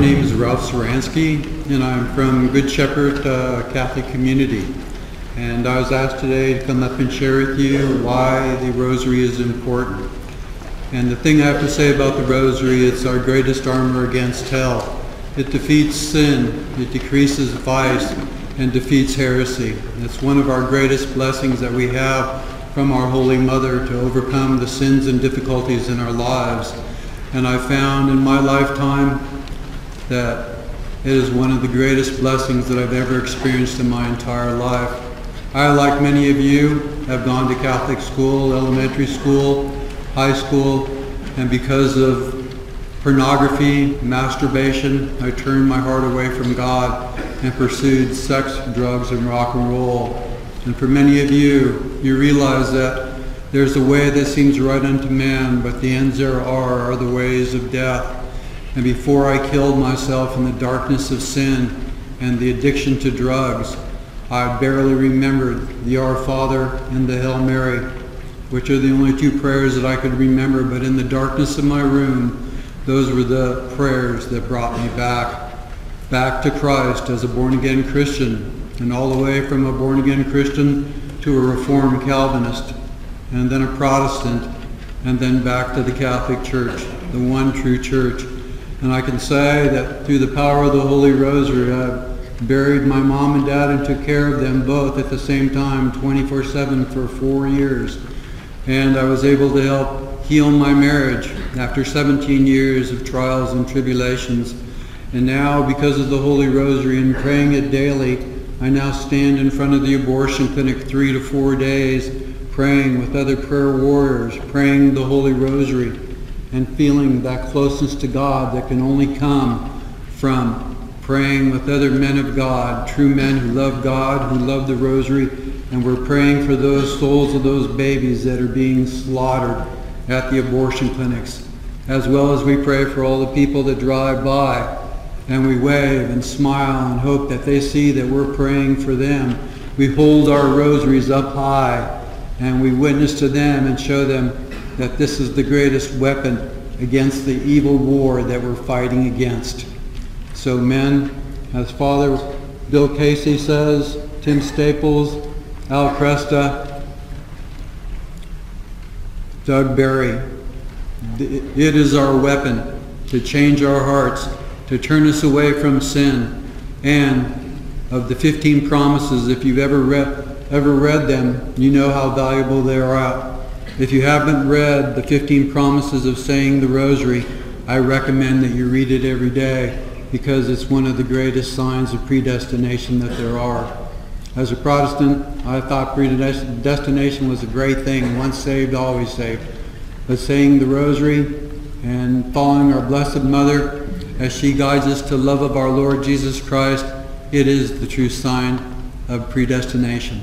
name is Ralph Zuranski, and I'm from Good Shepherd uh, Catholic Community. And I was asked today to come up and share with you why the Rosary is important. And the thing I have to say about the Rosary, it's our greatest armor against hell. It defeats sin, it decreases vice, and defeats heresy. It's one of our greatest blessings that we have from our Holy Mother to overcome the sins and difficulties in our lives. And I found in my lifetime that it is one of the greatest blessings that I've ever experienced in my entire life. I, like many of you, have gone to Catholic school, elementary school, high school, and because of pornography, masturbation, I turned my heart away from God and pursued sex, drugs, and rock and roll. And for many of you, you realize that there's a way that seems right unto man, but the ends there are are the ways of death. And before I killed myself in the darkness of sin and the addiction to drugs, I barely remembered the Our Father and the Hail Mary, which are the only two prayers that I could remember. But in the darkness of my room, those were the prayers that brought me back, back to Christ as a born-again Christian, and all the way from a born-again Christian to a Reformed Calvinist and then a Protestant, and then back to the Catholic Church, the one true church. And I can say that through the power of the Holy Rosary, I buried my mom and dad and took care of them both at the same time, 24-7 for four years. And I was able to help heal my marriage after 17 years of trials and tribulations. And now, because of the Holy Rosary and praying it daily, I now stand in front of the abortion clinic three to four days praying with other prayer warriors, praying the Holy Rosary, and feeling that closeness to God that can only come from praying with other men of God, true men who love God, who love the Rosary, and we're praying for those souls of those babies that are being slaughtered at the abortion clinics, as well as we pray for all the people that drive by and we wave and smile and hope that they see that we're praying for them. We hold our rosaries up high and we witness to them and show them that this is the greatest weapon against the evil war that we're fighting against. So men, as Father Bill Casey says, Tim Staples, Al Kresta, Doug Barry, it is our weapon to change our hearts, to turn us away from sin, and of the 15 promises, if you've ever read, ever read them, you know how valuable they are. If you haven't read the 15 promises of saying the rosary, I recommend that you read it every day because it's one of the greatest signs of predestination that there are. As a Protestant, I thought predestination was a great thing, once saved, always saved. But saying the rosary and following our Blessed Mother as she guides us to love of our Lord Jesus Christ, it is the true sign of predestination.